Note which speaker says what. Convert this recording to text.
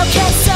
Speaker 1: Okay, so